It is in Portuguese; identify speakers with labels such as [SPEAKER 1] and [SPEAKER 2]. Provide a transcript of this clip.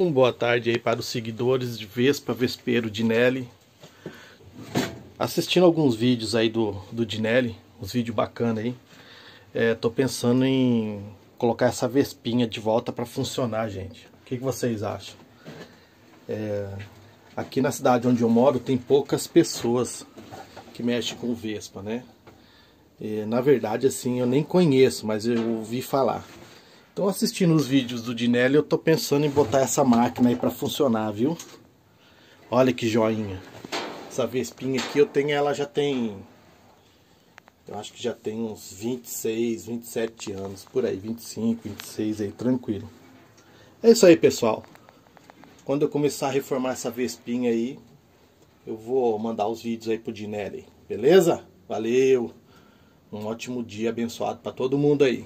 [SPEAKER 1] Um boa tarde aí para os seguidores de Vespa, Vespeiro, Dinelli. Assistindo alguns vídeos aí do, do Dinelli, uns vídeos bacanas aí. É, tô pensando em colocar essa Vespinha de volta para funcionar, gente. O que, que vocês acham? É, aqui na cidade onde eu moro tem poucas pessoas que mexem com Vespa, né? E, na verdade, assim, eu nem conheço, mas eu ouvi falar. Então assistindo os vídeos do Dinelli, eu tô pensando em botar essa máquina aí para funcionar, viu? Olha que joinha. Essa Vespinha aqui, eu tenho ela já tem... Eu acho que já tem uns 26, 27 anos, por aí, 25, 26 aí, tranquilo. É isso aí, pessoal. Quando eu começar a reformar essa Vespinha aí, eu vou mandar os vídeos aí pro Dinelli, beleza? Valeu! Um ótimo dia abençoado para todo mundo aí.